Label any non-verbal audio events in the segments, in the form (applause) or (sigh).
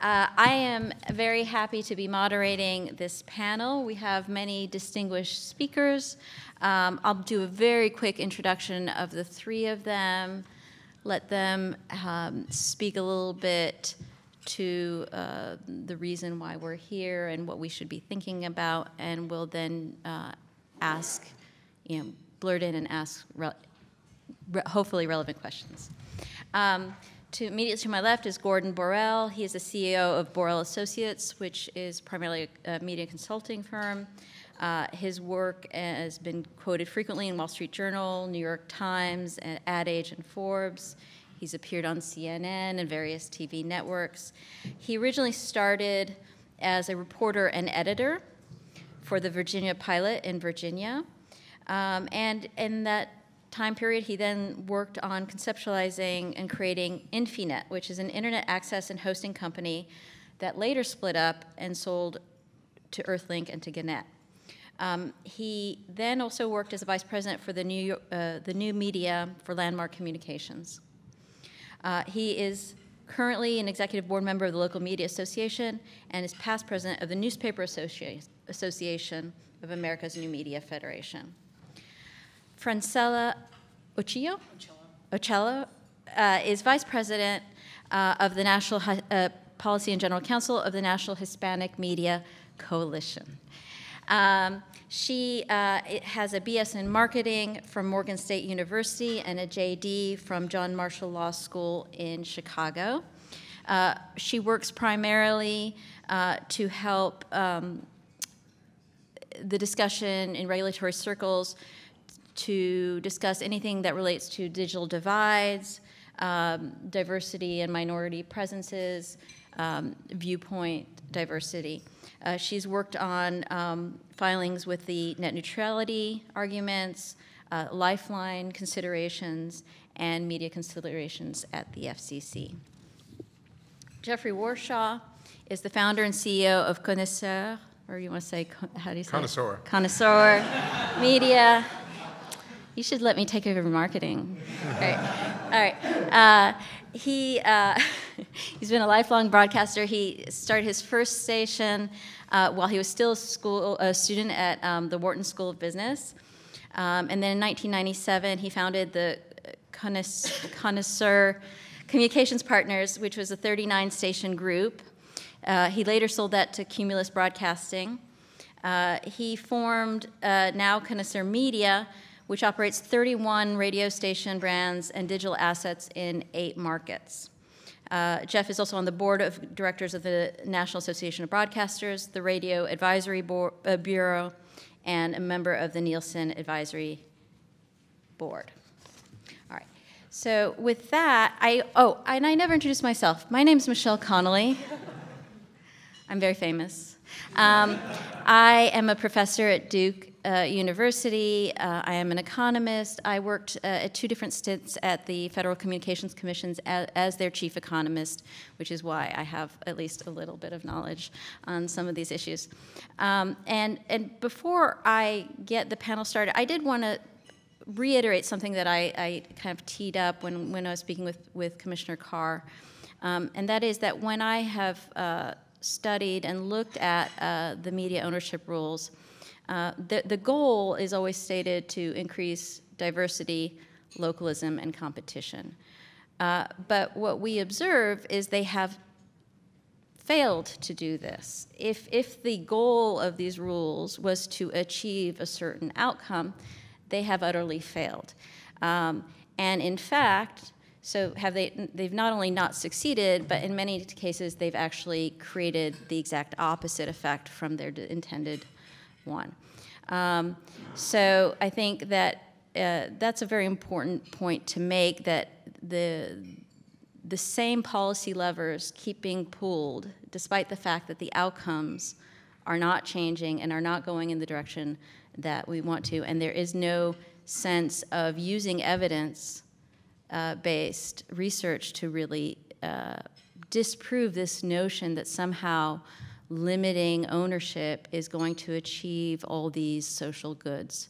Uh, I am very happy to be moderating this panel. We have many distinguished speakers. Um, I'll do a very quick introduction of the three of them, let them um, speak a little bit to uh, the reason why we're here and what we should be thinking about, and we'll then uh, ask, you know, blurt in and ask re re hopefully relevant questions. Um, to immediately to my left is Gordon Borrell. He is the CEO of Borrell Associates, which is primarily a, media consulting firm. Uh, his work has been quoted frequently in Wall Street Journal, New York Times, Ad Age, and Forbes. He's appeared on CNN and various TV networks. He originally started as a reporter and editor for the Virginia Pilot in Virginia. Um, and in that time period, he then worked on conceptualizing and creating Infinet, which is an internet access and hosting company that later split up and sold to Earthlink and to Gannett. Um, he then also worked as a vice president for the new, uh, the new media for Landmark Communications. Uh, he is currently an executive board member of the local media association and is past president of the newspaper Associ association of america's new media federation Francella Occhio? Ocello uh, is vice president uh, of the National uh, Policy and General Counsel of the National Hispanic Media Coalition. Um, she uh, has a BS in marketing from Morgan State University and a JD from John Marshall Law School in Chicago. Uh, she works primarily uh, to help um, the discussion in regulatory circles to discuss anything that relates to digital divides, um, diversity and minority presences, um, viewpoint diversity. Uh, she's worked on um, filings with the net neutrality arguments, uh, lifeline considerations, and media considerations at the FCC. Jeffrey Warshaw is the founder and CEO of Connoisseur, or you want to say, how do you say Connoisseur. It? Connoisseur Media you should let me take over marketing. All right. All right. Uh, he, uh, (laughs) he's been a lifelong broadcaster. He started his first station uh, while he was still a, school, a student at um, the Wharton School of Business. Um, and then in 1997, he founded the Connoisseur Communications Partners, which was a 39 station group. Uh, he later sold that to Cumulus Broadcasting. Uh, he formed uh, now Connoisseur Media, which operates 31 radio station brands and digital assets in eight markets. Uh, Jeff is also on the board of directors of the National Association of Broadcasters, the Radio Advisory uh, Bureau, and a member of the Nielsen Advisory Board. All right. So with that, I oh, and I never introduced myself. My name is Michelle Connolly. I'm very famous. Um, I am a professor at Duke uh, University. Uh, I am an economist. I worked uh, at two different stints at the Federal Communications Commissions as, as, their chief economist, which is why I have at least a little bit of knowledge on some of these issues. Um, and, and before I get the panel started, I did want to reiterate something that I, I, kind of teed up when, when I was speaking with, with Commissioner Carr, um, and that is that when I have uh, studied and looked at uh, the media ownership rules, uh, the, the goal is always stated to increase diversity, localism, and competition. Uh, but what we observe is they have failed to do this. If, if the goal of these rules was to achieve a certain outcome, they have utterly failed. Um, and in fact, so have they, they've not only not succeeded, but in many cases, they've actually created the exact opposite effect from their intended one. Um, so I think that uh, that's a very important point to make that the the same policy levers keep being pulled despite the fact that the outcomes are not changing and are not going in the direction that we want to and there is no sense of using evidence uh, based research to really uh, disprove this notion that somehow limiting ownership is going to achieve all these social goods.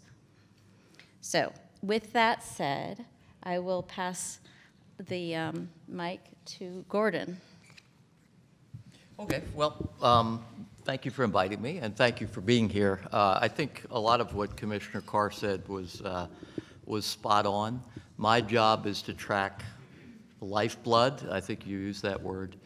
So, with that said, I will pass the um, mic to Gordon. Okay, well, um, thank you for inviting me, and thank you for being here. Uh, I think a lot of what Commissioner Carr said was, uh, was spot on. My job is to track lifeblood, I think you used that word,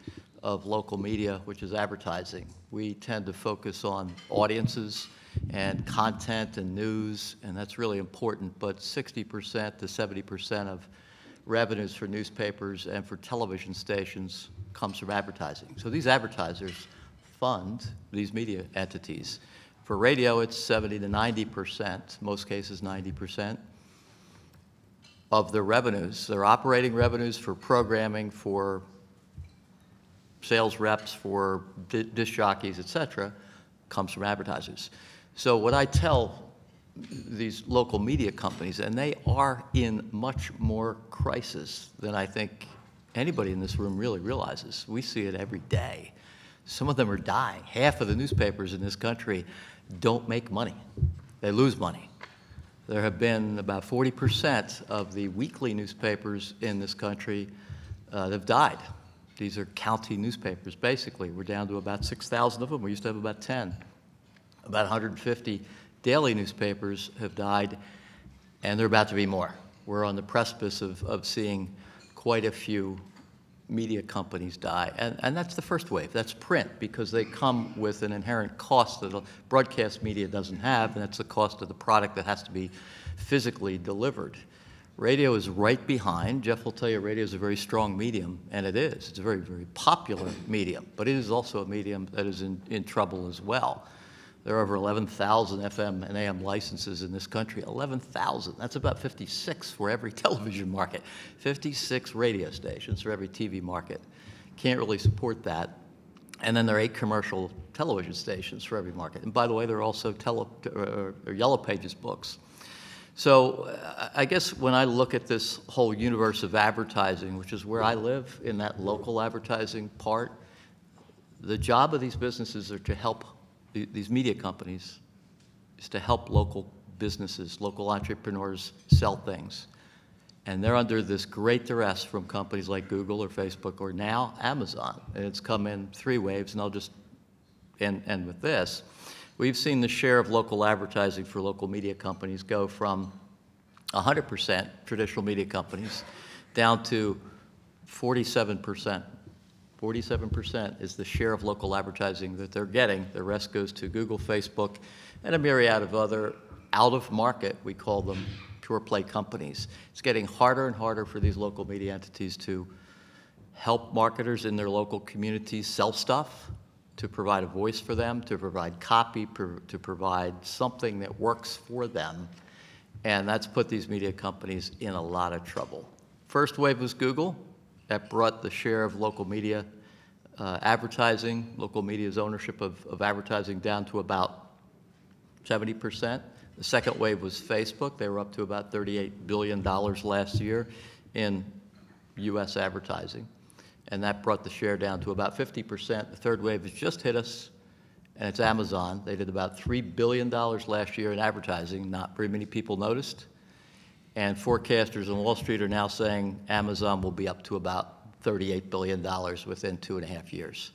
of local media, which is advertising. We tend to focus on audiences and content and news, and that's really important, but 60% to 70% of revenues for newspapers and for television stations comes from advertising. So these advertisers fund these media entities. For radio, it's 70 to 90%, most cases 90% of their revenues, their operating revenues for programming, for sales reps, for di disc jockeys, et cetera, comes from advertisers. So what I tell these local media companies, and they are in much more crisis than I think anybody in this room really realizes. We see it every day. Some of them are dying. Half of the newspapers in this country don't make money. They lose money. There have been about 40% of the weekly newspapers in this country uh, that have died. These are county newspapers, basically. We're down to about 6,000 of them. We used to have about 10. About 150 daily newspapers have died, and there are about to be more. We're on the precipice of, of seeing quite a few media companies die. And, and that's the first wave. That's print, because they come with an inherent cost that broadcast media doesn't have, and that's the cost of the product that has to be physically delivered. Radio is right behind. Jeff will tell you radio is a very strong medium, and it is. It's a very, very popular medium, but it is also a medium that is in, in trouble as well. There are over 11,000 FM and AM licenses in this country. 11,000. That's about 56 for every (laughs) television market. 56 radio stations for every TV market. Can't really support that. And then there are eight commercial television stations for every market. And by the way, there are also tele, uh, Yellow Pages books. So uh, I guess when I look at this whole universe of advertising, which is where I live in that local advertising part, the job of these businesses are to help these media companies is to help local businesses, local entrepreneurs sell things. And they're under this great duress from companies like Google or Facebook or now Amazon. And it's come in three waves, and I'll just end, end with this. We've seen the share of local advertising for local media companies go from 100% traditional media companies down to 47% 47% is the share of local advertising that they're getting. The rest goes to Google, Facebook, and a myriad of other out of market, we call them pure play companies. It's getting harder and harder for these local media entities to help marketers in their local communities sell stuff, to provide a voice for them, to provide copy, to provide something that works for them. And that's put these media companies in a lot of trouble. First wave was Google. That brought the share of local media uh, advertising, local media's ownership of, of advertising down to about 70%. The second wave was Facebook. They were up to about $38 billion last year in U.S. advertising. And that brought the share down to about 50%. The third wave has just hit us, and it's Amazon. They did about $3 billion last year in advertising. Not very many people noticed. And forecasters on Wall Street are now saying Amazon will be up to about $38 billion within two and a half years.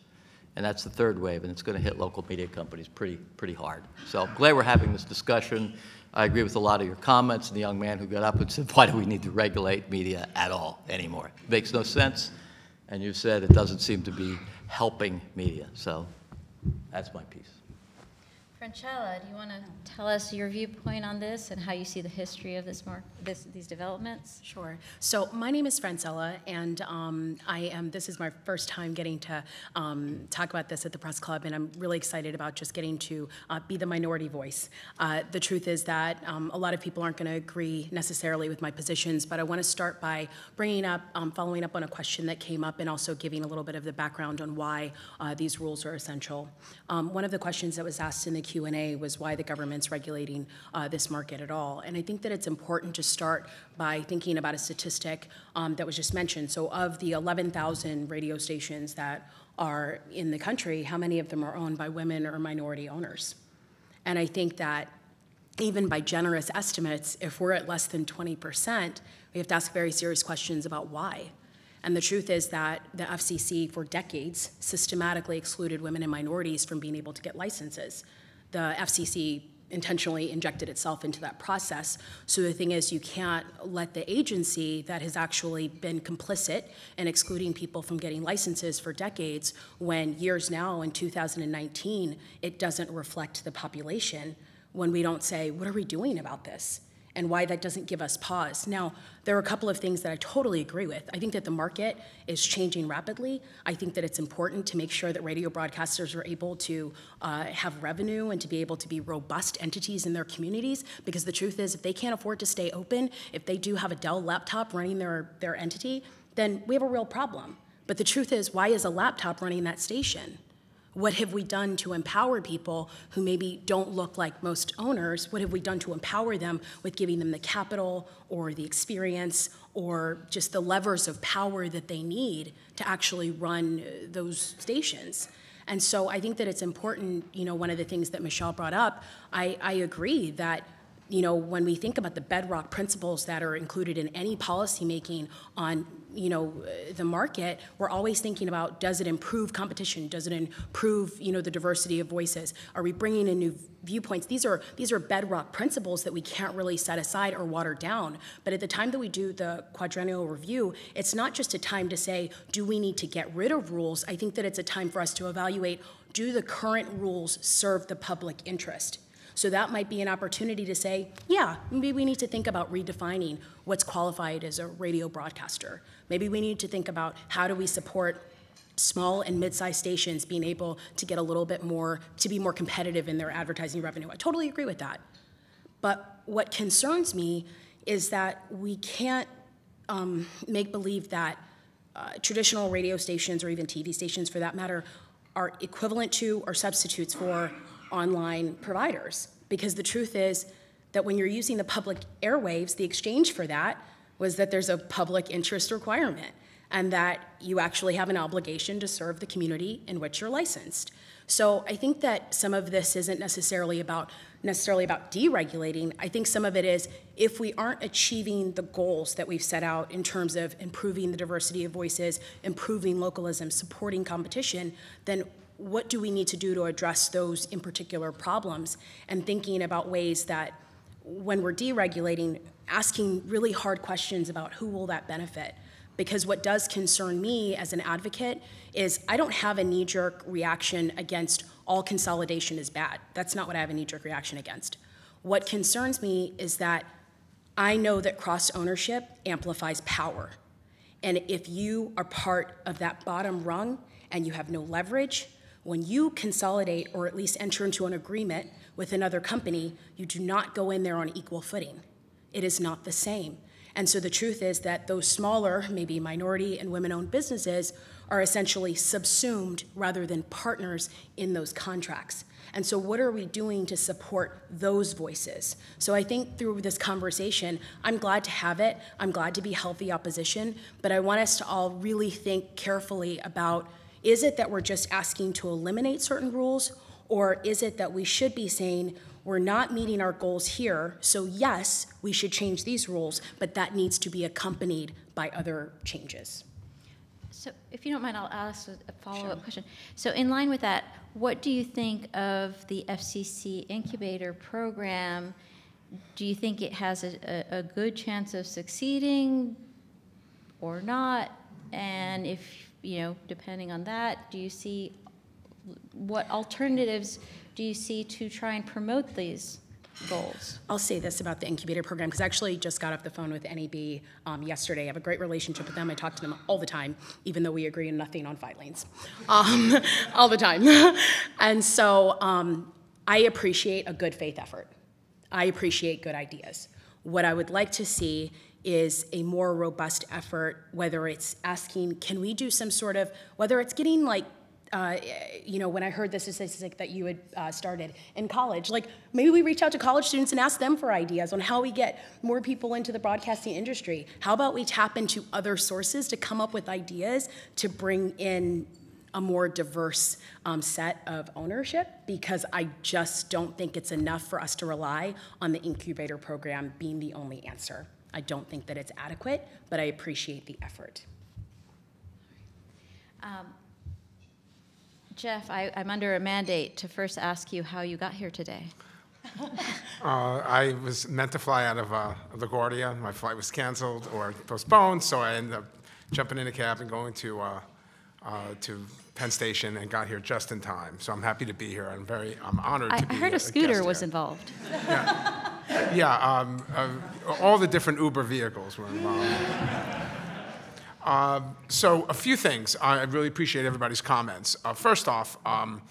And that's the third wave, and it's going to hit local media companies pretty, pretty hard. So I'm glad we're having this discussion. I agree with a lot of your comments. And the young man who got up and said, why do we need to regulate media at all anymore? It makes no sense. And you've said it doesn't seem to be helping media. So that's my piece. Francella, do you want to tell us your viewpoint on this and how you see the history of this, this these developments? Sure. So my name is Francella, and um, I am. This is my first time getting to um, talk about this at the press club, and I'm really excited about just getting to uh, be the minority voice. Uh, the truth is that um, a lot of people aren't going to agree necessarily with my positions, but I want to start by bringing up, um, following up on a question that came up, and also giving a little bit of the background on why uh, these rules are essential. Um, one of the questions that was asked in the Q&A was why the government's regulating uh, this market at all. And I think that it's important to start by thinking about a statistic um, that was just mentioned. So of the 11,000 radio stations that are in the country, how many of them are owned by women or minority owners? And I think that even by generous estimates, if we're at less than 20%, we have to ask very serious questions about why. And the truth is that the FCC, for decades, systematically excluded women and minorities from being able to get licenses. The FCC intentionally injected itself into that process. So the thing is, you can't let the agency that has actually been complicit in excluding people from getting licenses for decades, when years now in 2019, it doesn't reflect the population, when we don't say, what are we doing about this? And why that doesn't give us pause. Now, there are a couple of things that I totally agree with. I think that the market is changing rapidly. I think that it's important to make sure that radio broadcasters are able to uh, have revenue and to be able to be robust entities in their communities because the truth is, if they can't afford to stay open, if they do have a Dell laptop running their, their entity, then we have a real problem. But the truth is, why is a laptop running that station? What have we done to empower people who maybe don't look like most owners? What have we done to empower them with giving them the capital or the experience or just the levers of power that they need to actually run uh, those stations? And so I think that it's important, you know, one of the things that Michelle brought up, I, I agree that you know, when we think about the bedrock principles that are included in any policymaking on, you know, the market, we're always thinking about does it improve competition? Does it improve, you know, the diversity of voices? Are we bringing in new viewpoints? These are these are bedrock principles that we can't really set aside or water down. But at the time that we do the quadrennial review, it's not just a time to say, do we need to get rid of rules? I think that it's a time for us to evaluate do the current rules serve the public interest? So that might be an opportunity to say, yeah, maybe we need to think about redefining what's qualified as a radio broadcaster. Maybe we need to think about how do we support small and mid-sized stations being able to get a little bit more, to be more competitive in their advertising revenue. I totally agree with that. But what concerns me is that we can't um, make believe that uh, traditional radio stations or even TV stations for that matter are equivalent to or substitutes for online providers. Because the truth is that when you're using the public airwaves, the exchange for that was that there's a public interest requirement and that you actually have an obligation to serve the community in which you're licensed. So I think that some of this isn't necessarily about necessarily about deregulating. I think some of it is if we aren't achieving the goals that we've set out in terms of improving the diversity of voices, improving localism, supporting competition, then what do we need to do to address those in particular problems? And thinking about ways that when we're deregulating asking really hard questions about who will that benefit. Because what does concern me as an advocate is i don't have a knee-jerk reaction against all consolidation is bad. That's not what i have a knee-jerk reaction against. What concerns me is that i know that cross ownership amplifies power. And if you are part of that bottom rung and you have no leverage when you consolidate or at least enter into an agreement with another company, you do not go in there on equal footing. It is not the same. And so the truth is that those smaller, maybe minority and women owned businesses are essentially subsumed rather than partners in those contracts. And so, what are we doing to support those voices? So, I think through this conversation, I'm glad to have it. I'm glad to be healthy opposition, but I want us to all really think carefully about is it that we're just asking to eliminate certain rules, or is it that we should be saying, we're not meeting our goals here, so yes, we should change these rules, but that needs to be accompanied by other changes? So, if you don't mind, I'll ask a follow up sure. question. So, in line with that, what do you think of the FCC incubator program? Do you think it has a, a, a good chance of succeeding or not? And if you know, depending on that, do you see what alternatives do you see to try and promote these goals? I'll say this about the incubator program because I actually just got off the phone with NAB um, yesterday. I have a great relationship with them. I talk to them all the time, even though we agree on nothing on filings, (laughs) um, all the time. (laughs) and so um, I appreciate a good faith effort. I appreciate good ideas. What I would like to see is a more robust effort, whether it's asking, can we do some sort of, whether it's getting like, uh, you know, when I heard the statistic that you had uh, started in college, like maybe we reach out to college students and ask them for ideas on how we get more people into the broadcasting industry. How about we tap into other sources to come up with ideas to bring in a more diverse um, set of ownership because I just don't think it's enough for us to rely on the incubator program being the only answer. I don't think that it's adequate, but I appreciate the effort. Um, Jeff, I, I'm under a mandate to first ask you how you got here today. (laughs) Uh, I was meant to fly out of uh, LaGuardia. My flight was canceled or postponed, so I ended up jumping in a cab and going to, uh, uh, to Penn Station and got here just in time. So I'm happy to be here. I'm very, I'm honored I, to be here. I heard a a scooter was here. involved. Yeah, (laughs) (laughs) um, uh, all the different Uber vehicles were involved. Um, so, a few things. I really appreciate everybody's comments. Uh, first off, um,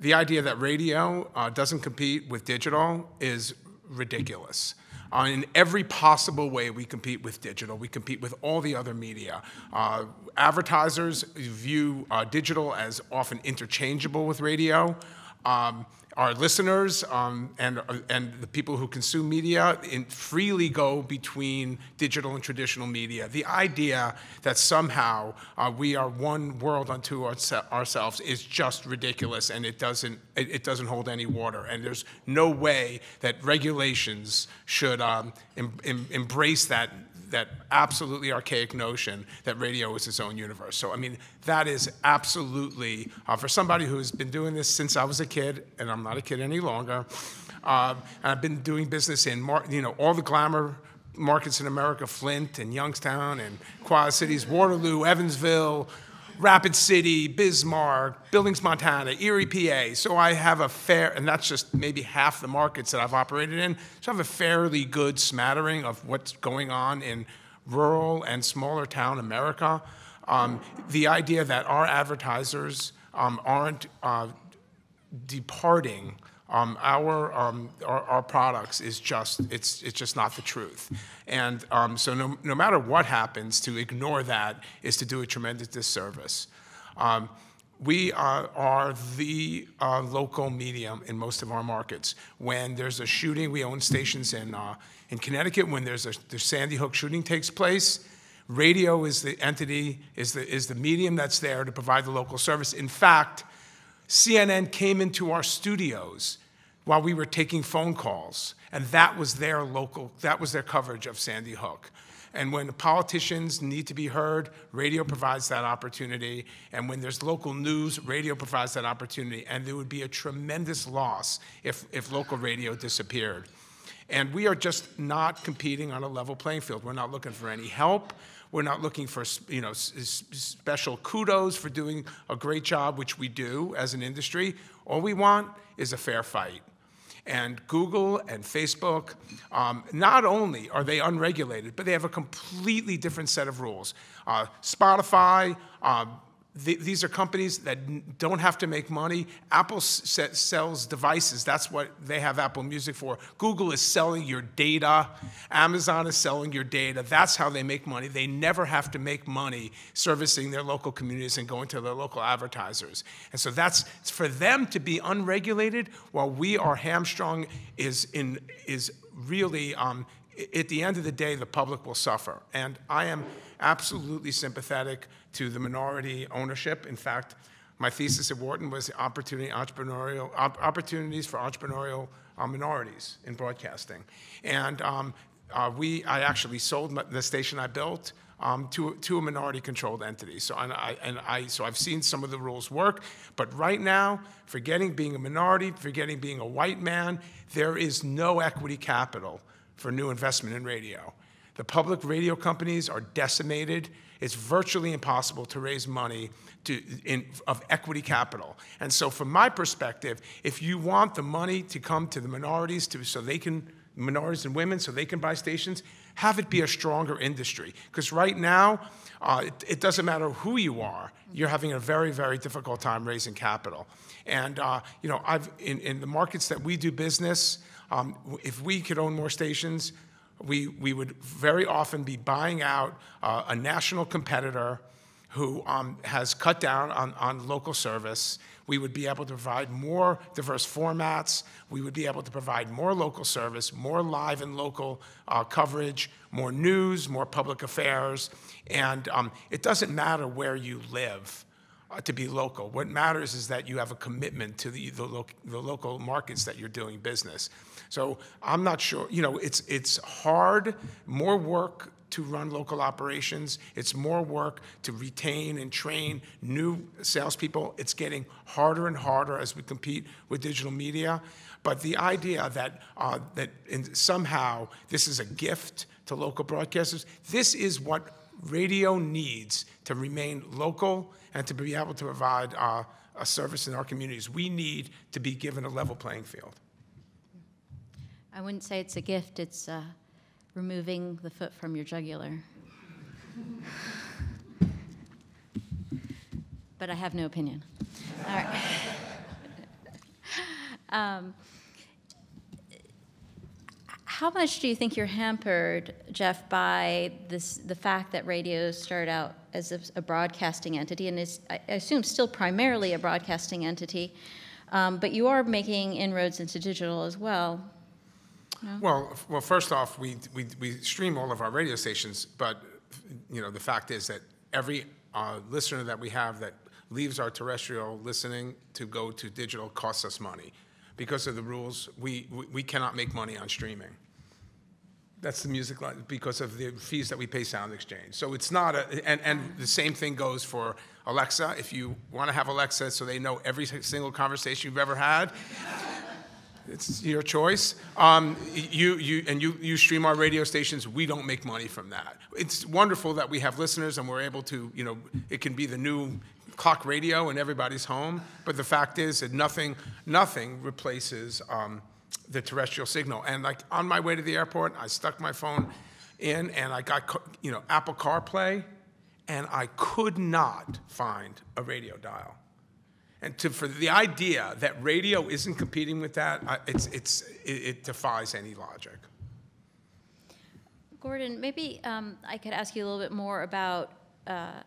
the idea that radio uh, doesn't compete with digital is ridiculous. Uh, in every possible way, we compete with digital. We compete with all the other media. Uh, advertisers view uh, digital as often interchangeable with radio. Um, our listeners um, and, and the people who consume media freely go between digital and traditional media. The idea that somehow uh, we are one world unto ourse- ourselves is just ridiculous, and it doesn't, it, it doesn't hold any water. And there's no way that regulations should um, em- em- embrace that that absolutely archaic notion that radio is its own universe. So, I mean, that is absolutely, uh, for somebody who's been doing this since I was a kid, and I'm not a kid any longer, uh, and I've been doing business in, you know, all the glamour markets in America, Flint and Youngstown and Quad Cities, Waterloo, Evansville, Rapid City, Bismarck, Billings, Montana, Erie, PA. So I have a fair, and that's just maybe half the markets that I've operated in. So I have a fairly good smattering of what's going on in rural and smaller town America. Um, the idea that our advertisers um, aren't uh, departing um, our, um, our, our products is just it's it's just not the truth, and um, so no, no matter what happens, to ignore that is to do a tremendous disservice. Um, we uh, are the uh, local medium in most of our markets. When there's a shooting, we own stations in uh, in Connecticut. When there's a the Sandy Hook shooting takes place, radio is the entity is the is the medium that's there to provide the local service. In fact. CNN came into our studios while we were taking phone calls, and that was their local, that was their coverage of Sandy Hook. And when politicians need to be heard, radio provides that opportunity. And when there's local news, radio provides that opportunity. And there would be a tremendous loss if, if local radio disappeared. And we are just not competing on a level playing field. We're not looking for any help. We're not looking for you know special kudos for doing a great job, which we do as an industry. All we want is a fair fight. And Google and Facebook, um, not only are they unregulated, but they have a completely different set of rules. Uh, Spotify, um, th- these are companies that don't have to make money. Apple sells devices. That's what they have Apple Music for. Google is selling your data. Amazon is selling your data. That's how they make money. They never have to make money servicing their local communities and going to their local advertisers. And so that's for them to be unregulated while we are hamstrung is in is really um, at the end of the day the public will suffer. And I am absolutely sympathetic to the minority ownership. In fact, my thesis at Wharton was opportunity entrepreneurial op- opportunities for entrepreneurial uh, minorities in broadcasting, and um, uh, we I actually sold my, the station I built. Um, to, to a minority-controlled entity. So, and I, and I, so I've seen some of the rules work, but right now, forgetting being a minority, forgetting being a white man, there is no equity capital for new investment in radio. The public radio companies are decimated. It's virtually impossible to raise money to, in, of equity capital. And so, from my perspective, if you want the money to come to the minorities to, so they can, minorities and women, so they can buy stations, have it be a stronger industry. Because right now, uh, it, it doesn't matter who you are, you're having a very, very difficult time raising capital. And, uh, you know, I've, in, in the markets that we do business, um, if we could own more stations, we, we would very often be buying out uh, a national competitor who um, has cut down on, on local service. We would be able to provide more diverse formats. We would be able to provide more local service, more live and local uh, coverage, more news, more public affairs. And um, it doesn't matter where you live. Uh, to be local. What matters is that you have a commitment to the, the, lo- the local markets that you're doing business. So I'm not sure, you know, it's, it's hard, more work to run local operations. It's more work to retain and train new salespeople. It's getting harder and harder as we compete with digital media. But the idea that, uh, that in, somehow this is a gift to local broadcasters, this is what radio needs to remain local and to be able to provide uh, a service in our communities. We need to be given a level playing field. I wouldn't say it's a gift, it's uh, removing the foot from your jugular. but I have no opinion. All right. (laughs) um, how much do you think you're hampered, Jeff, by this, the fact that radio started out as a, a broadcasting entity and is, I assume, still primarily a broadcasting entity, um, but you are making inroads into digital as well. Well, well, first off, we, we, we stream all of our radio stations, but, you know, the fact is that every uh, listener that we have that leaves our terrestrial listening to go to digital costs us money. Because of the rules, we, we, we cannot make money on streaming. That's the music, li- because of the fees that we pay SoundExchange. So it's not a, and, and the same thing goes for Alexa. If you want to have Alexa so they know every single conversation you've ever had, it's your choice. Um, you, you, and you, you stream our radio stations. We don't make money from that. It's wonderful that we have listeners and we're able to, you know, it can be the new clock radio in everybody's home. But the fact is that nothing, nothing replaces um, the terrestrial signal. And like on my way to the airport, I stuck my phone in and I got, you know, Apple CarPlay, and I could not find a radio dial. And to, for the idea that radio isn't competing with that, it's, it's, it, it defies any logic. Gordon, maybe um, I could ask you a little bit more about uh,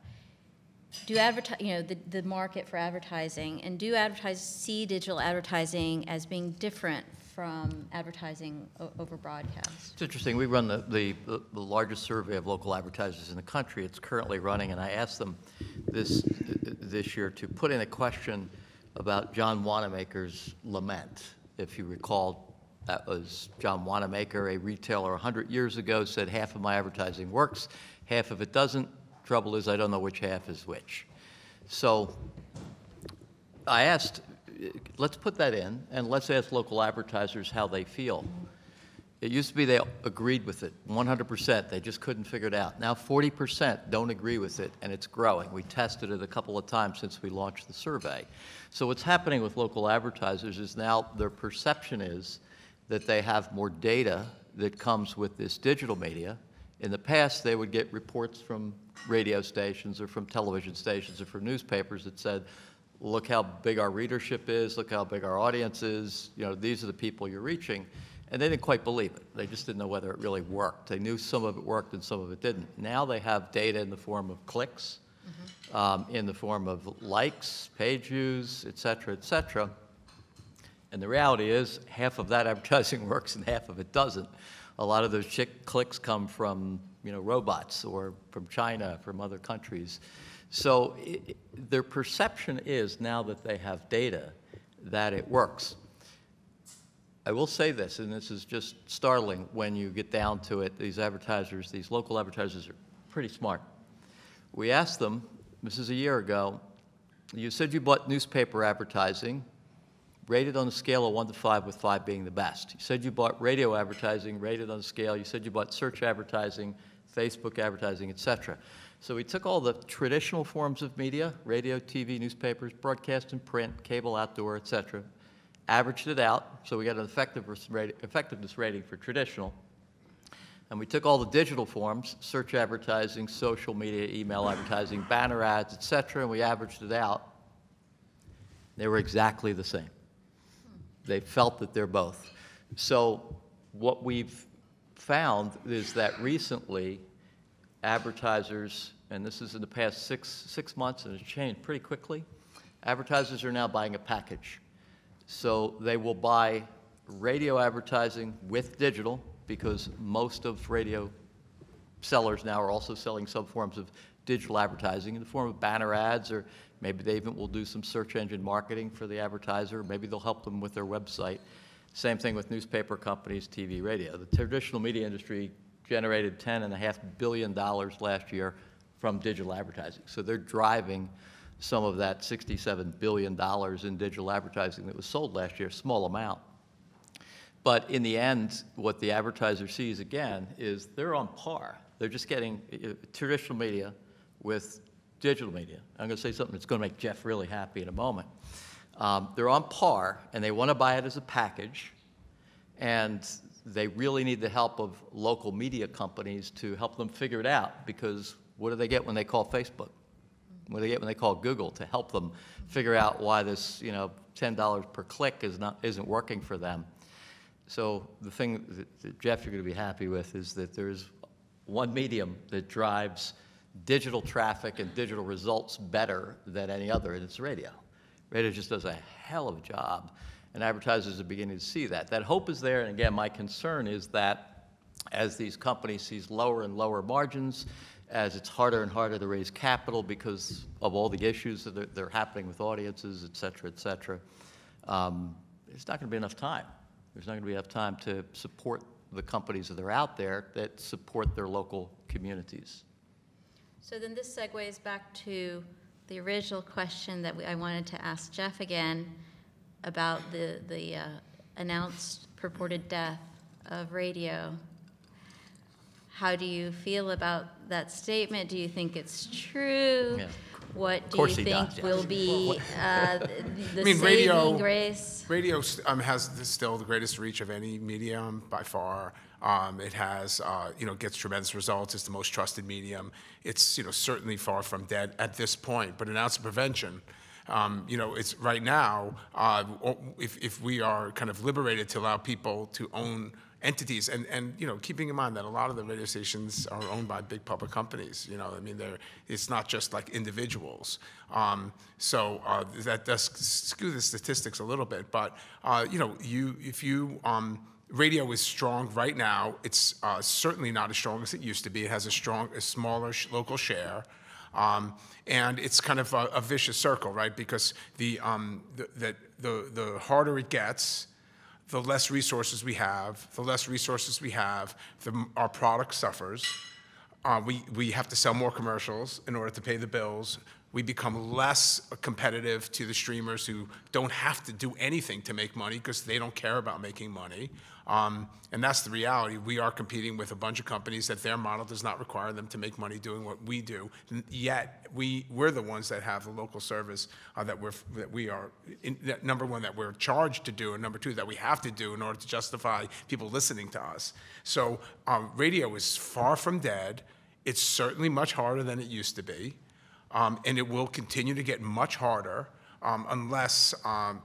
do advertise, you know, the, the market for advertising, and do advertise see digital advertising as being different from advertising over broadcast? It's interesting, we run the, the, the largest survey of local advertisers in the country. It's currently running, and I asked them this, this year to put in a question about John Wanamaker's lament. If you recall, that was John Wanamaker, a retailer 100 years ago, said half of my advertising works, half of it doesn't. Trouble is, I don't know which half is which. So I asked, let's put that in, and let's ask local advertisers how they feel. It used to be they agreed with it 100%, they just couldn't figure it out. Now 40% don't agree with it, and it's growing. We tested it a couple of times since we launched the survey. So what's happening with local advertisers is now their perception is that they have more data that comes with this digital media. In the past, they would get reports from radio stations or from television stations or from newspapers that said, look how big our readership is, look how big our audience is, you know, these are the people you're reaching. And they didn't quite believe it. They just didn't know whether it really worked. They knew some of it worked and some of it didn't. Now they have data in the form of clicks, um, in the form of likes, page views, et cetera, et cetera. And the reality is, half of that (laughs) advertising works and half of it doesn't. A lot of those chick clicks come from, you know, robots or from China, from other countries. So i i- their perception is now that they have data that it works. I will say this, and this is just startling when you get down to it, these advertisers, these local advertisers are pretty smart. We asked them, this is a year ago, you said you bought newspaper advertising, rated on a scale of one to five, with five being the best. You said you bought radio advertising, rated on a scale. You said you bought search advertising, Facebook advertising, et cetera. So we took all the traditional forms of media, radio, TV, newspapers, broadcast and print, cable, outdoor, et cetera, averaged it out, so we got an effectiveness rating, for traditional. And we took all the digital forms, search advertising, social media, email advertising, banner ads, et cetera, and we averaged it out. They were exactly the same. They felt that they're both. So what we've found is that recently, advertisers, and this is in the past six, six months, and it's changed pretty quickly, advertisers are now buying a package. So they will buy radio advertising with digital, because most of radio sellers now are also selling some forms of digital advertising in the form of banner ads, or maybe they even will do some search engine marketing for the advertiser. Maybe they'll help them with their website. Same thing with newspaper companies, TV, radio. The traditional media industry generated $10.5 billion last year from digital advertising. So they're driving some of that $67 billion in digital advertising that was sold last year, small amount. But in the end, what the advertiser sees again is they're on par. They're just getting uh, traditional media with digital media. I'm going to say something that's going to make Jeff really happy in a moment. Um, they're on par, and they want to buy it as a package, and they really need the help of local media companies to help them figure it out. Because what do they get when they call Facebook? What do they get when they call Google to help them figure out why this, you know, $10 per click is not isn't working for them? So the thing that, that Jeff, you're going to be happy with is that there's one medium that drives digital traffic and digital results better than any other, and it's radio. Radio just does a hell of a job, and advertisers are beginning to see that. That hope is there, and again, my concern is that as these companies sees lower and lower margins, as it's harder and harder to raise capital because of all the issues that are, that are happening with audiences, et cetera, et cetera, um, it's not going to be enough time. There's not going to be enough time to support the companies that are out there that support their local communities. So then this segues back to the original question that we, I wanted to ask Jeff again about the, the uh, announced purported death of radio. How do you feel about that statement? Do you think it's true? Yeah. What do you think does, yes. will be (laughs) uh, (laughs) the I mean, saving radio- grace? Radio um, has still the greatest reach of any medium by far. Um, it has, uh, you know, gets tremendous results. It's the most trusted medium. It's, you know, certainly far from dead at this point. But an ounce of prevention, um, you know, it's right now. Uh, if if we are kind of liberated to allow people to own entities. And, and you know keeping in mind that a lot of the radio stations are owned by big public companies you know i mean they're it's not just like individuals. Um, so uh, that does skew the statistics a little bit. But uh, you know you if you um, radio is strong right now it's uh, certainly not as strong as it used to be. It has a strong a smaller sh- local share. Um, and it's kind of a, a vicious circle right? Because the, um, the, the, the, the harder it gets the less resources we have. The less resources we have, the, our product suffers. Uh, we, we have to sell more commercials in order to pay the bills. We become less competitive to the streamers who don't have to do anything to make money because they don't care about making money. Um, and that's the reality. We are competing with a bunch of companies that their model does not require them to make money doing what we do. And yet, we, we're the ones that have the local service uh, that, we're, that we are, in, that number one, that we're charged to do, and number two, that we have to do in order to justify people listening to us. So um, radio is far from dead. It's certainly much harder than it used to be. Um, and it will continue to get much harder um, unless, um,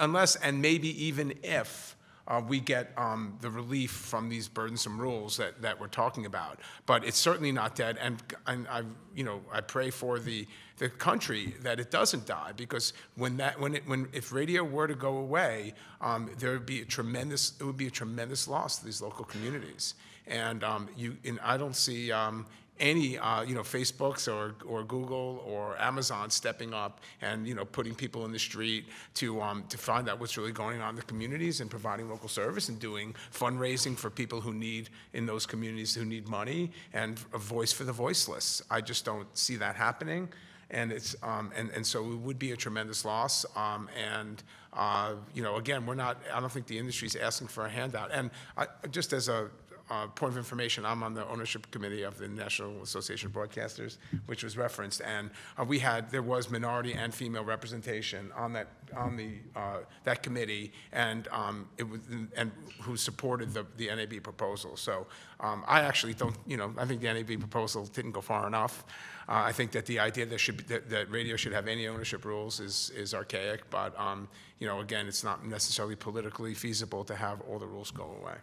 unless and maybe even if uh, we get um, the relief from these burdensome rules that, that we're talking about. But it's certainly not dead, and, and I, you know, I pray for the, the country that it doesn't die, because when that, when it, when, if radio were to go away, um, there would be a tremendous, it would be a tremendous loss to these local communities. And um, you, and I don't see um, any, uh, you know, Facebooks or, or Google or Amazon stepping up and, you know, putting people in the street to, um, to find out what's really going on in the communities and providing local service and doing fundraising for people who need, in those communities who need money and a voice for the voiceless. I just don't see that happening. And it's, um, and, and so it would be a tremendous loss. Um, and, uh, you know, again, we're not, I don't think the industry is asking for a handout. And I, just as a, uh, point of information, I'm on the ownership committee of the National Association of Broadcasters, which was referenced, and uh, we had there was minority and female representation on that on the uh, that committee, and um, it was and who supported the the NAB proposal. So um, I actually don't, you know, I think the NAB proposal didn't go far enough. Uh, I think that the idea that should be, that, that radio should have any ownership rules is is archaic, but um, you know, again, it's not necessarily politically feasible to have all the rules go away.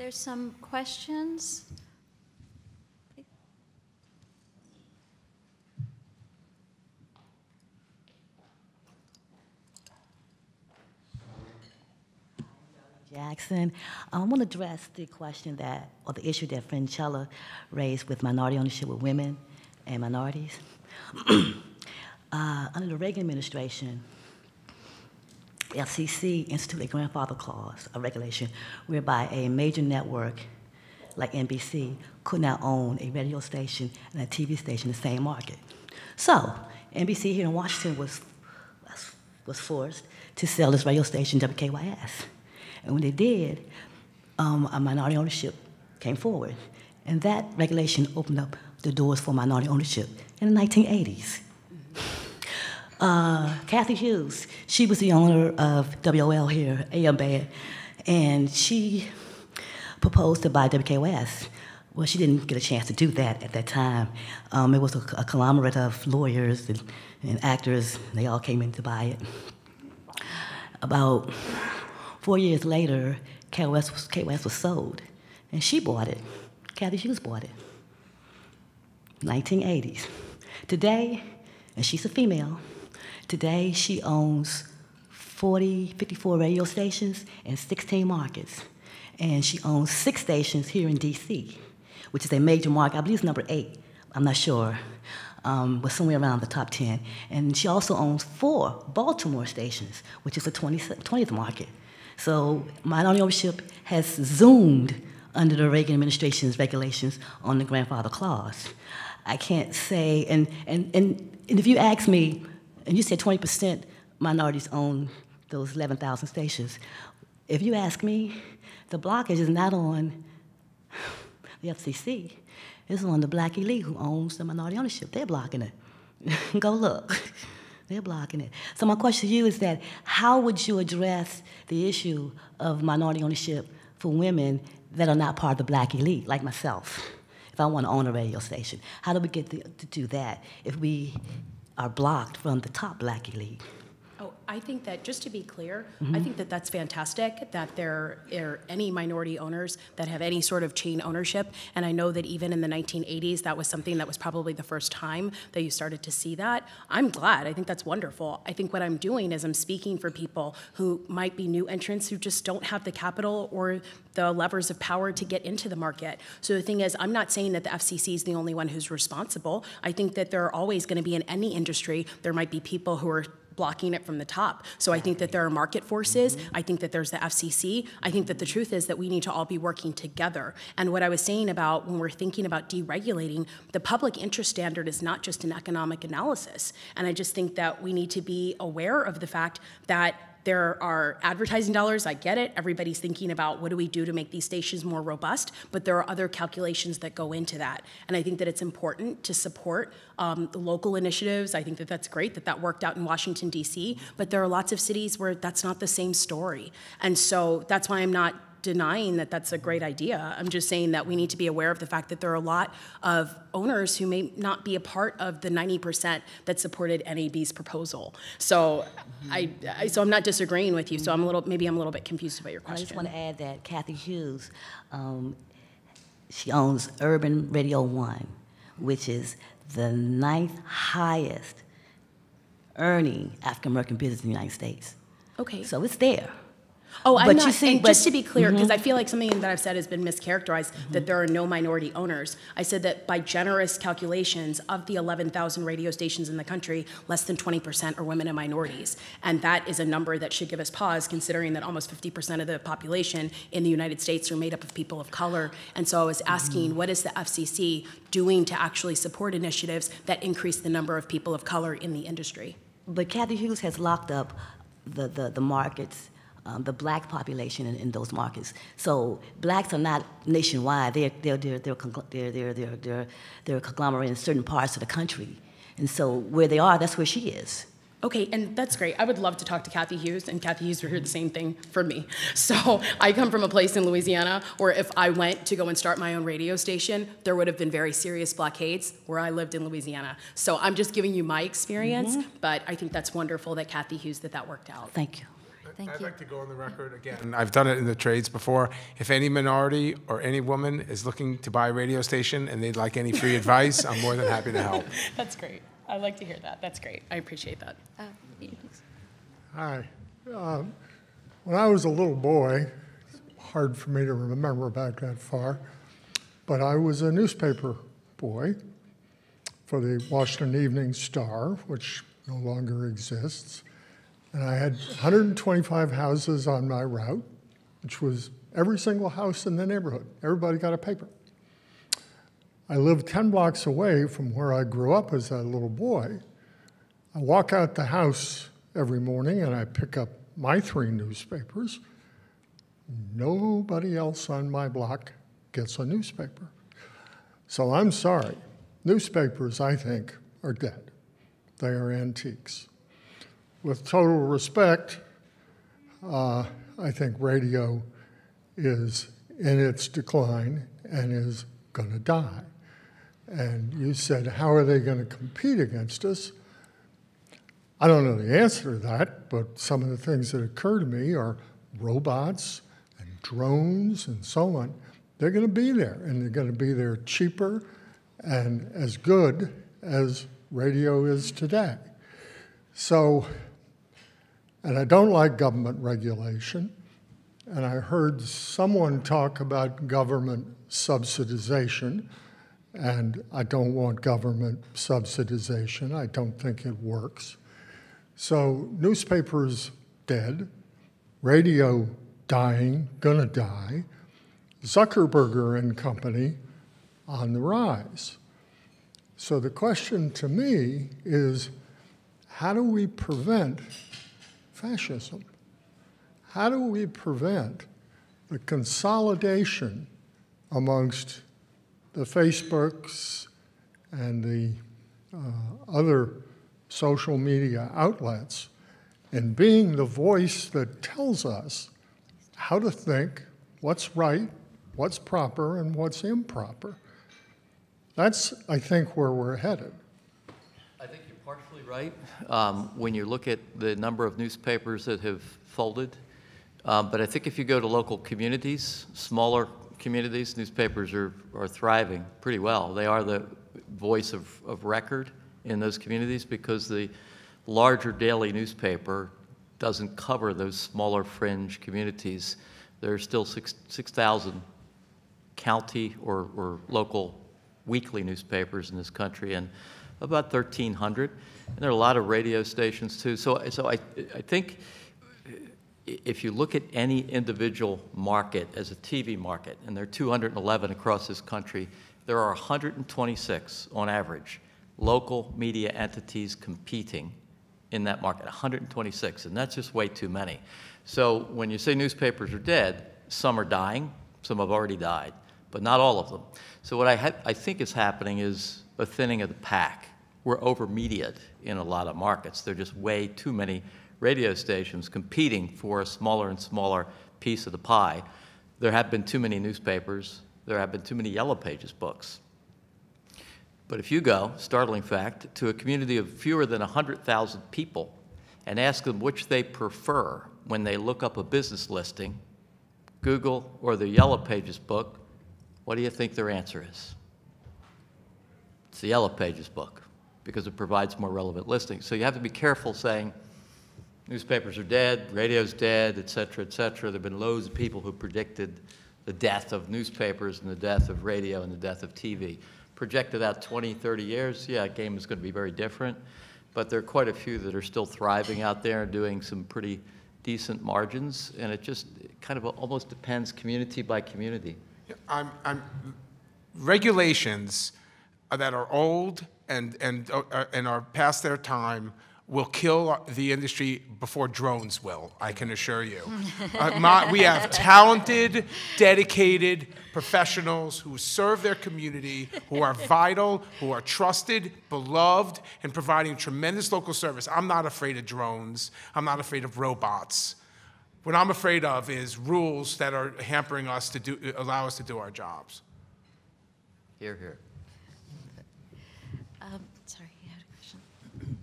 Are there some questions? Jackson. I want to address the question that, or the issue that Francella raised with minority ownership with women and minorities. (clears throat) uh, under the Reagan administration, FCC instituted a grandfather clause, a regulation whereby a major network like NBC could not own a radio station and a TV station in the same market. So, NBC here in Washington was, was forced to sell its radio station, WKYS. And when they did, um, a minority ownership came forward. And that regulation opened up the doors for minority ownership in the 1980s. Uh, Cathy Hughes, she was the owner of WOL here, AM Band, and she proposed to buy WKOS. Well, she didn't get a chance to do that at that time. Um, it was a, a, conglomerate of lawyers and, and actors. They all came in to buy it. About four years later, KOS was, KOS was sold, and she bought it. Cathy Hughes bought it. 1980s. Today, and she's a female, today she owns 40, 54 radio stations and 16 markets. And she owns six stations here in DC, which is a major market. I believe it's number eight. I'm not sure. Um, but somewhere around the top 10. And she also owns four Baltimore stations, which is the 20, 20th market. So minority ownership has zoomed under the Reagan administration's regulations on the grandfather clause. I can't say, and, and, and, and if you ask me, and you said 20% minorities own those 11,000 stations, if you ask me, the blockage is not on the FCC, it's on the black elite who owns the minority ownership. They're blocking it. (laughs) Go look. They're blocking it. So my question to you is that how would you address the issue of minority ownership for women that are not part of the black elite, like myself? If I want to own a radio station, how do we get to, to do that if we are blocked from the top black elite? I think that, just to be clear, mm-hmm. I think that that's fantastic that there are any minority owners that have any sort of chain ownership. And I know that even in the 1980s, that was something that was probably the first time that you started to see that. I'm glad. I think that's wonderful. I think what I'm doing is I'm speaking for people who might be new entrants who just don't have the capital or the levers of power to get into the market. So the thing is, I'm not saying that the FCC is the only one who's responsible. I think that there are always going to be in any industry, there might be people who are blocking it from the top. So I think that there are market forces. Mm-hmm. I think that there's the FCC. I think that the truth is that we need to all be working together. And what I was saying about when we're thinking about deregulating, the public interest standard is not just an economic analysis. And I just think that we need to be aware of the fact that there are advertising dollars, I get it. Everybody's thinking about what do we do to make these stations more robust, but there are other calculations that go into that. And I think that it's important to support um, the local initiatives. I think that that's great that that worked out in Washington, D.C., but there are lots of cities where that's not the same story. And so that's why I'm not denying that that's a great idea. I'm just saying that we need to be aware of the fact that there are a lot of owners who may not be a part of the 90% that supported NAB's proposal. So I, I, so I'm not disagreeing with you. So I'm a little maybe I'm a little bit confused about your question. I just want to add that Cathy Hughes, um, she owns Urban Radio One, which is the ninth highest earning African American business in the United States. Okay. So it's there. Oh, I'm but not, you see, and just to be clear, because mm-hmm. I feel like something that I've said has been mischaracterized, mm-hmm. that there are no minority owners. I said that by generous calculations, of the 11,000 radio stations in the country, less than 20% are women and minorities. And that is a number that should give us pause, considering that almost 50% of the population in the United States are made up of people of color. And so I was asking, mm-hmm. what is the FCC doing to actually support initiatives that increase the number of people of color in the industry? But Cathy Hughes has locked up the, the, the markets um, the black population in, in, those markets. So blacks are not nationwide. They're, they're, they're, they're, they're, they're, they're, they're, they're a conglomerate in certain parts of the country. And so where they are, that's where she is. Okay, and that's great. I would love to talk to Cathy Hughes, and Cathy Hughes would hear the same thing from me. (laughs) So I come from a place in Louisiana where if I went to go and start my own radio station, there would have been very serious blockades where I lived in Louisiana. So I'm just giving you my experience, mm-hmm. but I think that's wonderful that Cathy Hughes that that worked out. Thank you. Thank I'd you. like to go on the record again. I've done it in the trades before. If any minority or any woman is looking to buy a radio station and they'd like any free (laughs) advice, I'm more than happy to help. (laughs) That's great. I like to hear that. That's great. I appreciate that. Uh, Hi. Uh, when I was a little boy, hard for me to remember back that far. But I was a newspaper boy for the Washington Evening Star, which no longer exists. And I had 125 houses on my route, which was every single house in the neighborhood. Everybody got a paper. I lived 10 blocks away from where I grew up as a little boy. I walk out the house every morning and I pick up my three newspapers. Nobody else on my block gets a newspaper. So I'm sorry. Newspapers, I think, are dead. They are antiques. With total respect, uh, I think radio is in its decline and is going to die. And you said, how are they going to compete against us? I don't know the answer to that, but some of the things that occur to me are robots and drones and so on. They're going to be there, and they're going to be there cheaper and as good as radio is today. So, and I don't like government regulation, and I heard someone talk about government subsidization, and I don't want government subsidization. I don't think it works. So newspapers dead, radio dying, gonna die, Zuckerberger and company on the rise. So the question to me is how do we prevent fascism? How do we prevent the consolidation amongst the Facebooks and the uh, other social media outlets and being the voice that tells us how to think, what's right, what's proper, and what's improper. That's, I think, where we're headed. Partially right. Um, when you look at the number of newspapers that have folded, um, but I think if you go to local communities, smaller communities, newspapers are, are thriving pretty well. They are the voice of, of record in those communities because the larger daily newspaper doesn't cover those smaller fringe communities. There are still 6,000 6, county or, or local weekly newspapers in this country and about 1,300. And there are a lot of radio stations too. So, so I, I think if you look at any individual market as a TV market, and there are 211 across this country, there are 126 on average local media entities competing in that market, 126, and that's just way too many. So when you say newspapers are dead, some are dying, some have already died, but not all of them. So what I, I think is happening is a thinning of the pack. We're over-mediated in a lot of markets. There are just way too many radio stations competing for a smaller and smaller piece of the pie. There have been too many newspapers. There have been too many Yellow Pages books. But if you go, startling fact, to a community of fewer than 100,000 people and ask them which they prefer when they look up a business listing, Google or the Yellow Pages book, what do you think their answer is? It's the Yellow Pages book because it provides more relevant listings. So you have to be careful saying newspapers are dead, radio's dead, et cetera, et cetera. There have been loads of people who predicted the death of newspapers and the death of radio and the death of TV projected out 20, 30 years, yeah, game is going to be very different. But there are quite a few that are still thriving out there and doing some pretty decent margins. And it just kind of almost depends community by community. I'm, I'm, regulations that are old and, and, uh, and are past their time will kill the industry before drones will, I can assure you. uh, my, we have talented, dedicated professionals who serve their community, who are vital, who are trusted, beloved, and providing tremendous local service. I'm not afraid of drones. I'm not afraid of robots. What I'm afraid of is rules that are hampering us to do, allow us to do our jobs. Here, here. Um, sorry, you had a question.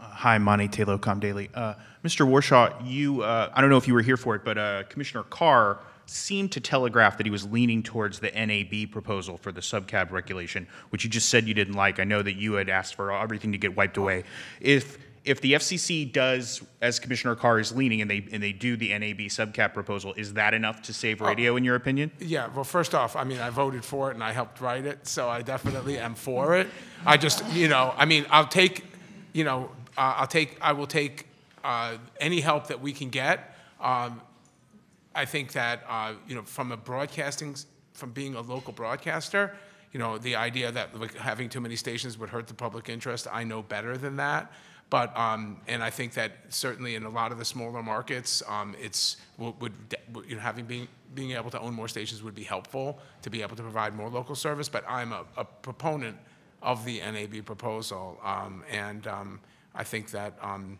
Uh, hi, Monty Tayloe, Com Daily. Uh, Mr. Warshaw, you, uh, I don't know if you were here for it, but uh, Commissioner Carr seemed to telegraph that he was leaning towards the NAB proposal for the subcap regulation, which you just said you didn't like. I know that you had asked for everything to get wiped away. If if the FCC does, as Commissioner Carr is leaning, and they and they do the NAB subcap proposal, is that enough to save radio, in your opinion? Yeah, well, first off, I mean, I voted for it and I helped write it, so I definitely am for it. I just, you know, I mean, I'll take, you know, uh, I'll take, I will take uh, any help that we can get. Um, I think that, uh, you know, from a broadcasting, from being a local broadcaster, you know, the idea that like, having too many stations would hurt the public interest, I know better than that. But, um, and I think that certainly in a lot of the smaller markets, um, it's, would, would, you know, having, being, being able to own more stations would be helpful to be able to provide more local service. But I'm a, a proponent of the NAB proposal. Um, and, um, I think that, um,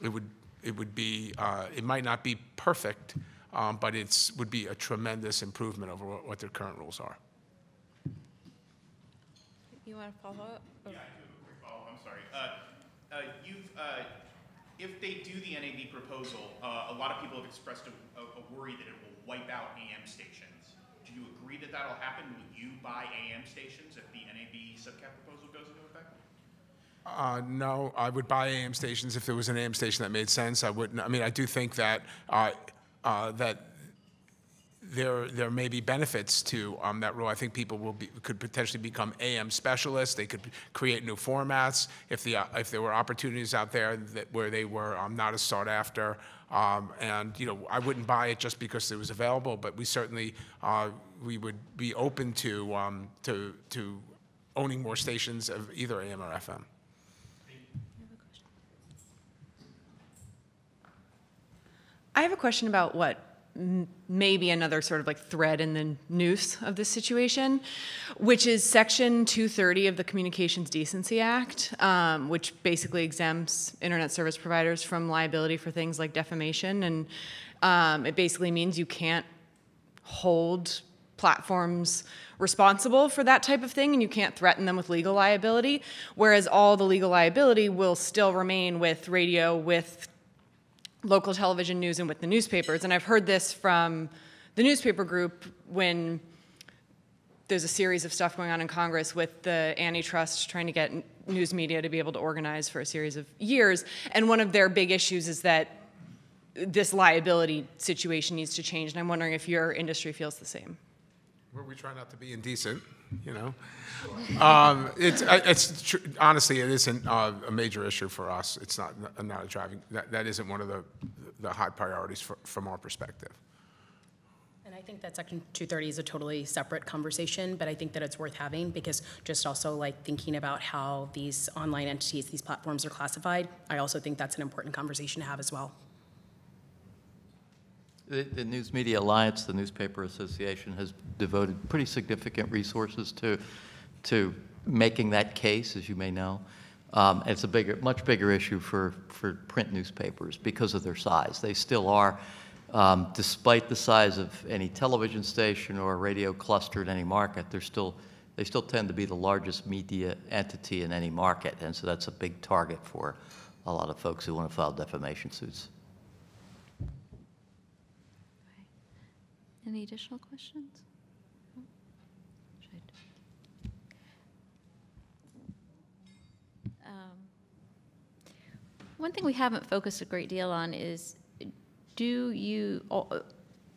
it would, it would be, uh, it might not be perfect, um, but it would be a tremendous improvement over what, what their current rules are. You want to follow up? Yeah, I do have a quick follow, I'm sorry. Uh, uh, You've, uh, if they do the NAB proposal, uh, a lot of people have expressed a a- a worry that it will wipe out AM stations. Do you agree that that'll happen? Will you buy AM stations if the NAB subcap proposal goes into effect? Uh, no, I would buy AM stations if there was an AM station that made sense. I wouldn't, I mean, I do think that, uh, uh, that there, there may be benefits to um, that rule. I think people will be, could potentially become AM specialists. They could create new formats if the, uh, if there were opportunities out there that, where they were um, not as sought after. Um, and, you know, I wouldn't buy it just because it was available, but we certainly, uh, we would be open to, um, to, to owning more stations of either AM or FM. I have a question about what m- may be another sort of like thread in the noose of this situation, which is Section 230 of the Communications Decency Act, um, which basically exempts internet service providers from liability for things like defamation. And um, it basically means you can't hold platforms responsible for that type of thing and you can't threaten them with legal liability whereas all the legal liability will still remain with radio with local television news and with the newspapers. And I've heard this from the newspaper group when there's a series of stuff going on in Congress with the antitrust trying to get news media to be able to organize for a series of years. And one of their big issues is that this liability situation needs to change. And I'm wondering if your industry feels the same. Well, we try not to be indecent, you know. Um, it's, it's honestly, it isn't uh, a major issue for us. It's not not a driving. That, that isn't one of the the high priorities for, from our perspective. And I think that Section 230 is a totally separate conversation, but I think that it's worth having because just also like thinking about how these online entities, these platforms are classified, I also think that's an important conversation to have as well. The, the News Media Alliance, the newspaper association, has devoted pretty significant resources to, to making that case, as you may know. Um, it's a bigger, much bigger issue for, for print newspapers because of their size. They still are, um, despite the size of any television station or radio cluster in any market, they're still, they still tend to be the largest media entity in any market, and so that's a big target for a lot of folks who want to file defamation suits. Any additional questions? Um, One thing we haven't focused a great deal on is, do you,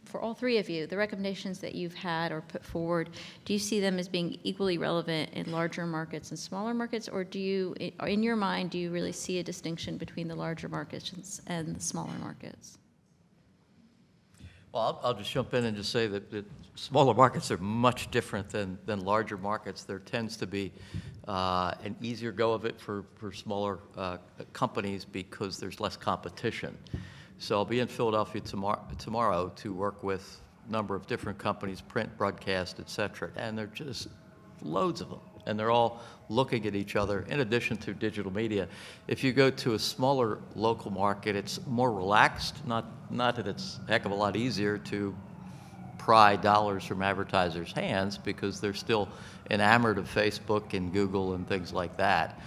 for all three of you, the recommendations that you've had or put forward, do you see them as being equally relevant in larger markets and smaller markets? Or do you, in your mind, do you really see a distinction between the larger markets and the smaller markets? Well, I'll, I'll just jump in and just say that, that smaller markets are much different than, than larger markets. There tends to be uh, an easier go of it for, for smaller uh, companies because there's less competition. So I'll be in Philadelphia tomorrow, tomorrow to work with a number of different companies, print, broadcast, et cetera, and there are just loads of them. And they're all looking at each other in addition to digital media. If you go to a smaller local market, it's more relaxed, not, not that it's a heck of a lot easier to pry dollars from advertisers' hands because they're still enamored of Facebook and Google and things like that.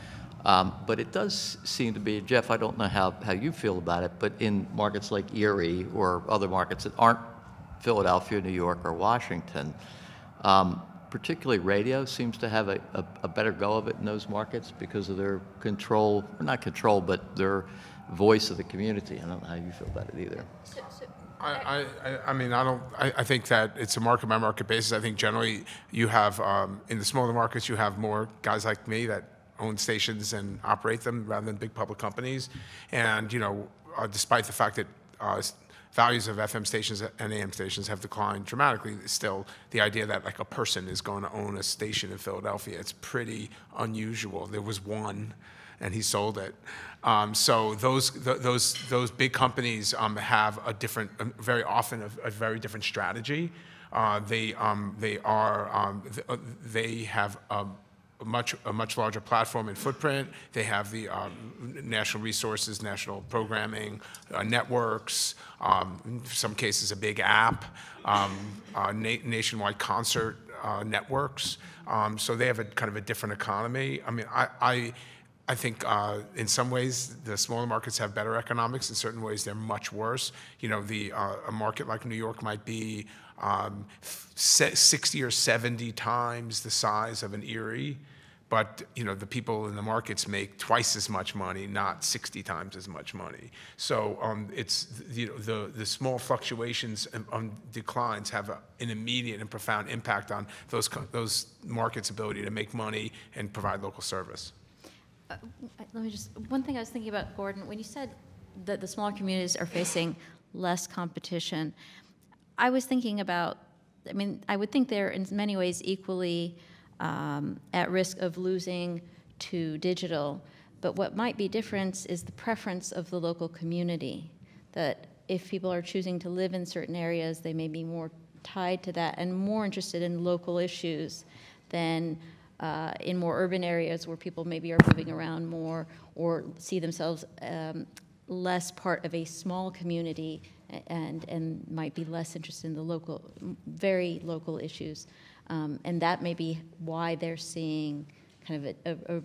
Um, but it does seem to be, Jeff, I don't know how, how you feel about it, but in markets like Erie or other markets that aren't Philadelphia, New York, or Washington, um, particularly radio, seems to have a, a, a better go of it in those markets because of their control, or not control, but their voice of the community. I don't know how you feel about it either. I, I, I- I mean, I don't, I, I think that it's a market by market basis. I think generally you have, um, in the smaller markets, you have more guys like me that own stations and operate them rather than big public companies. And, you know, uh, despite the fact that uh, s- values of FM stations and AM stations have declined dramatically, still the idea that like a person is going to own a station in Philadelphia, it's pretty unusual. There was one and he sold it. Um, so those th- those those big companies um, have a different, um, very often a, a very different strategy. Uh, they um, they are um, uh, they have. Much a much larger platform and footprint. They have the um, national resources, national programming, uh, networks. Um, in some cases, a big app, um, uh, na- nationwide concert uh, networks. Um, so they have a kind of a different economy. I mean, I. I I think uh, in some ways the smaller markets have better economics. In certain ways, they're much worse. You know, the uh, a market like New York might be um, se- 60 or 70 times the size of an Erie, but you know the people in the markets make twice as much money, not 60 times as much money. So um, it's you know the the small fluctuations and um, declines have a, an immediate and profound impact on those those markets' ability to make money and provide local service. I- Let me just, one thing I was thinking about, Gordon, when you said that the smaller communities are facing less competition, I was thinking about, I mean, I would think they're in many ways equally um, at risk of losing to digital, but what might be different is the preference of the local community. That if people are choosing to live in certain areas, they may be more tied to that and more interested in local issues than uh, in more urban areas where people maybe are moving around more or see themselves um, less part of a small community and, and might be less interested in the local, very local issues. Um, and that may be why they're seeing kind of a, a, a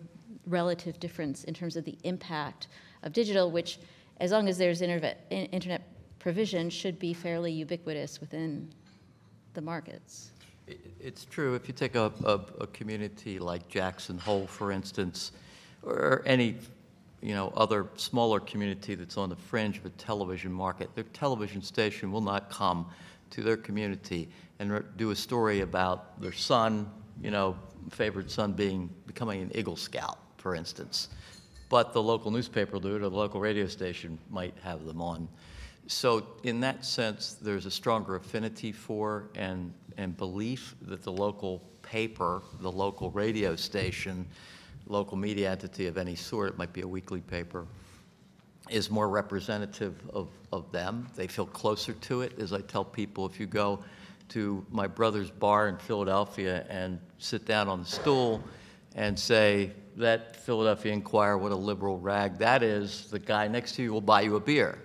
relative difference in terms of the impact of digital, which, as long as there's interve- in- internet provision, should be fairly ubiquitous within the markets. It's true, if you take a, a, a community like Jackson Hole, for instance, or any, you know, other smaller community that's on the fringe of a television market, their television station will not come to their community and do a story about their son, you know, favorite son being, becoming an Eagle Scout, for instance. But the local newspaper will do it, or the local radio station might have them on. So in that sense, there's a stronger affinity for and, and belief that the local paper, the local radio station, local media entity of any sort, it might be a weekly paper, is more representative of, of them. They feel closer to it. As I tell people, if you go to my brother's bar in Philadelphia and sit down on the stool and say, that Philadelphia Inquirer, what a liberal rag that is, the guy next to you will buy you a beer.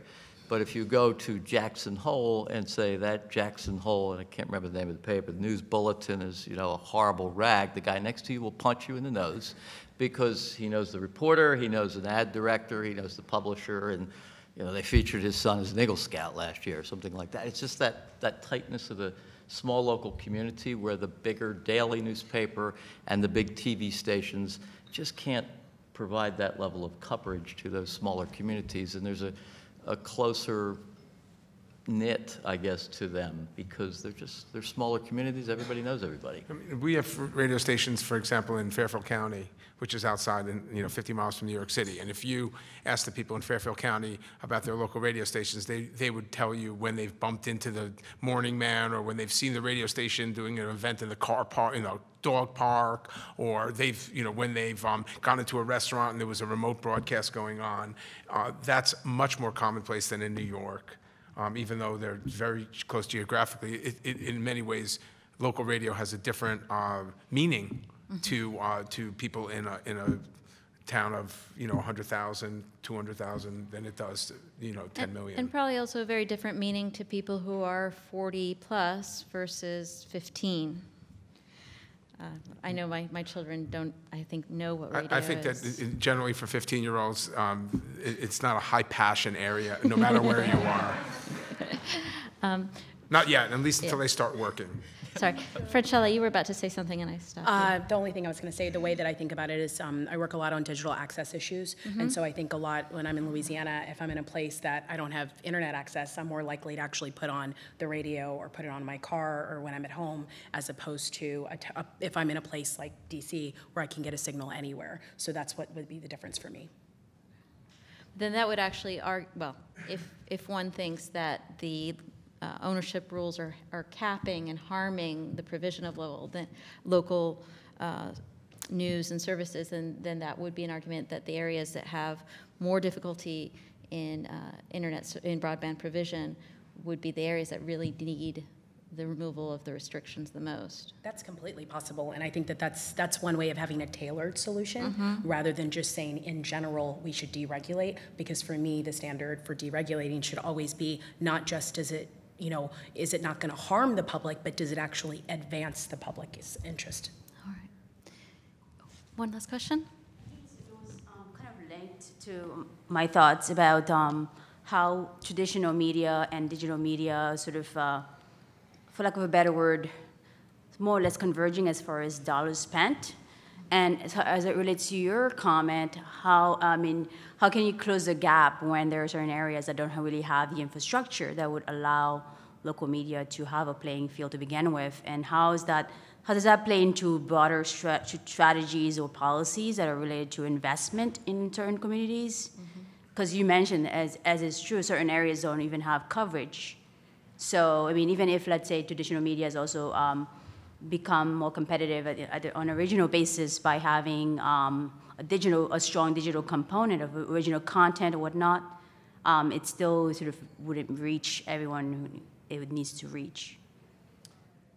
But if you go to Jackson Hole and say that Jackson Hole, and I can't remember the name of the paper, the News Bulletin is, you know, a horrible rag, the guy next to you will punch you in the nose because he knows the reporter, he knows an ad director, he knows the publisher, and, you know, they featured his son as an Eagle Scout last year or something like that. It's just that, that tightness of the small local community where the bigger daily newspaper and the big TV stations just can't provide that level of coverage to those smaller communities. And there's a, a closer knit, I guess, to them because they're just, they're smaller communities. Everybody knows everybody. I mean, We have radio stations, for example, in Fairfield County, which is outside, you know, 50 miles from New York City. And if you ask the people in Fairfield County about their local radio stations, they, they would tell you when they've bumped into the Morning Man or when they've seen the radio station doing an event in the car park, you know, dog park, or they've, you know, when they've um, gone into a restaurant and there was a remote broadcast going on. Uh, that's much more commonplace than in New York um, even though they're very close geographically. It, it, in many ways, local radio has a different uh, meaning to uh, to people in a in a town of you know 100,000, 200,000 than it does to you know 10 And- million. And probably also a very different meaning to people who are 40 plus versus 15. Uh, I know my, my children don't, I think, know what radio I, I think that is. i- generally for 15 year olds, um, it, it's not a high passion area, no matter where you are. (laughs) Um, Not yet, at least until they start working. Sorry. Francella, you were about to say something and I stopped. Uh, the only thing I was going to say, the way that I think about it is um, I work a lot on digital access issues. And so I think a lot when I'm in Louisiana, if I'm in a place that I don't have internet access, I'm more likely to actually put on the radio or put it on my car or when I'm at home, as opposed to a t- a- if I'm in a place like DC where I can get a signal anywhere. So that's what would be the difference for me. Then that would actually argue, well, if, if one thinks that the uh, ownership rules are, are capping and harming the provision of local, then, local uh, news and services, then, then that would be an argument that the areas that have more difficulty in uh, internet, in broadband provision would be the areas that really need the removal of the restrictions the most. That's completely possible, and I think that that's, that's one way of having a tailored solution, rather than just saying, in general, we should deregulate, because for me, the standard for deregulating should always be not just does it, you know, is it not going to harm the public, but does it actually advance the public's interest? All right. One last question? It was um, kind of linked to my thoughts about um, how traditional media and digital media sort of, uh, for lack of a better word, more or less converging as far as dollars spent. And as, as it relates to your comment, how I mean, how can you close the gap when there are certain areas that don't really have the infrastructure that would allow local media to have a playing field to begin with? And how is that? How does that play into broader stra- strategies or policies that are related to investment in certain communities? Because you mentioned, as, as is true, certain areas don't even have coverage. So, I mean, even if, let's say, traditional media is also um, become more competitive at, at, on a regional basis by having um, a digital, a strong digital component of original content or whatnot, um, it still sort of wouldn't reach everyone who it needs to reach.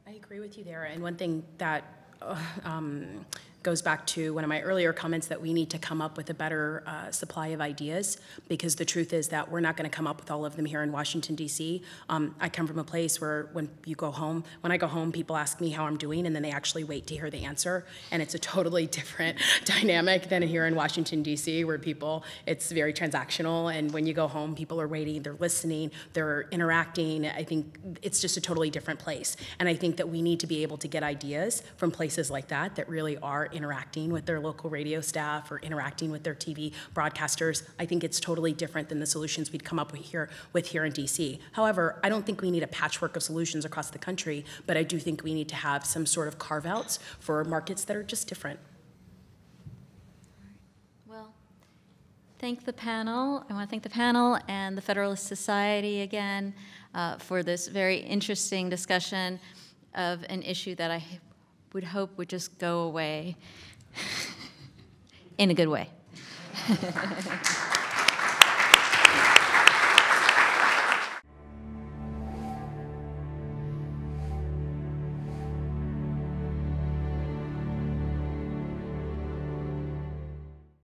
I agree with you there. And one thing that uh, um, goes back to one of my earlier comments that we need to come up with a better uh, supply of ideas because the truth is that we're not going to come up with all of them here in Washington, D.C. Um, I come from a place where when you go home, when I go home, people ask me how I'm doing and then they actually wait to hear the answer. And it's a totally (laughs) different dynamic than here in Washington, D.C., where people, it's very transactional. And when you go home, people are waiting, they're listening, they're interacting. I think it's just a totally different place. And I think that we need to be able to get ideas from places like that that really are interacting with their local radio staff or interacting with their TV broadcasters. I think it's totally different than the solutions we'd come up with here, with here in DC. However, I don't think we need a patchwork of solutions across the country, but I do think we need to have some sort of carve outs for markets that are just different. Well, thank the panel. I want to thank the panel and the Federalist Society again uh, for this very interesting discussion of an issue that I would hope would just go away (laughs) in a good way. (laughs)